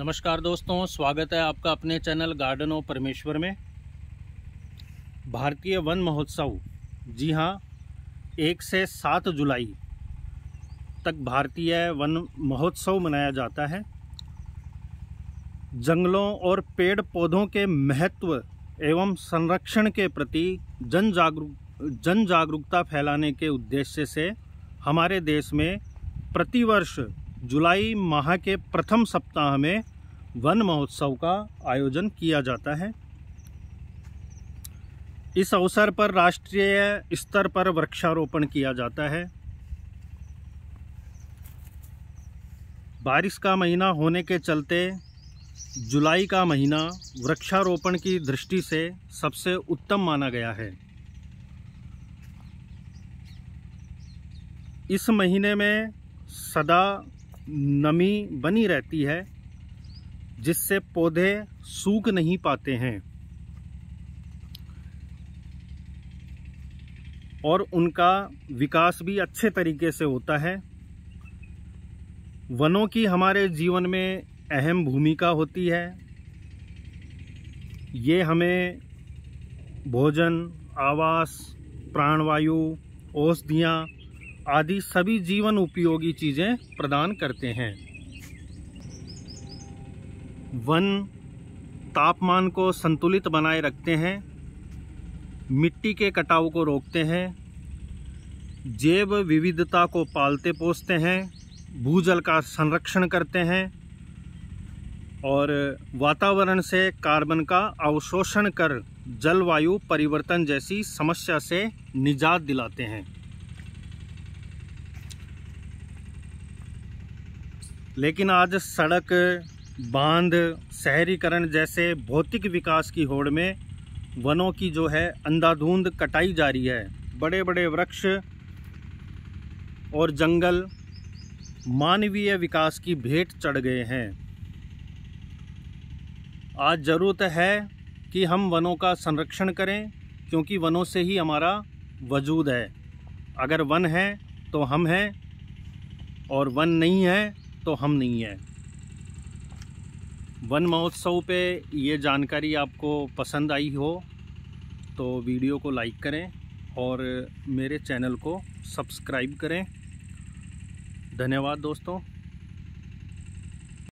नमस्कार दोस्तों, स्वागत है आपका अपने चैनल गार्डन ऑफ़ परमेश्वर में। भारतीय वन महोत्सव, जी हाँ एक से सात जुलाई तक भारतीय वन महोत्सव मनाया जाता है। जंगलों और पेड़ पौधों के महत्व एवं संरक्षण के प्रति जन जागरूक जन जागरूकता फैलाने के उद्देश्य से हमारे देश में प्रतिवर्ष जुलाई माह के प्रथम सप्ताह में वन महोत्सव का आयोजन किया जाता है। इस अवसर पर राष्ट्रीय स्तर पर वृक्षारोपण किया जाता है। बारिश का महीना होने के चलते जुलाई का महीना वृक्षारोपण की दृष्टि से सबसे उत्तम माना गया है। इस महीने में सदा नमी बनी रहती है, जिससे पौधे सूख नहीं पाते हैं। और उनका विकास भी अच्छे तरीके से होता है। वनों की हमारे जीवन में अहम भूमिका होती है। ये हमें भोजन, आवास, प्राणवायु, औषधियाँ आदि सभी जीवन उपयोगी चीज़ें प्रदान करते हैं। वन, तापमान को संतुलित बनाए रखते हैं। मिट्टी के कटाव को रोकते हैं। जैव विविधता को पालते पोसते हैं। भूजल का संरक्षण करते हैं। और वातावरण से कार्बन का अवशोषण कर जलवायु परिवर्तन जैसी समस्या से निजात दिलाते हैं। लेकिन आज सड़क, बाँध, शहरीकरण जैसे भौतिक विकास की होड़ में वनों की जो है अंधाधुंध कटाई जा रही है। बड़े बड़े वृक्ष और जंगल मानवीय विकास की भेंट चढ़ गए हैं। आज ज़रूरत है कि हम वनों का संरक्षण करें, क्योंकि वनों से ही हमारा वजूद है। अगर वन है तो हम हैं, और वन नहीं है तो हम नहीं हैं। वन महोत्सव पे ये जानकारी आपको पसंद आई हो तो वीडियो को लाइक करें और मेरे चैनल को सब्सक्राइब करें। धन्यवाद दोस्तों।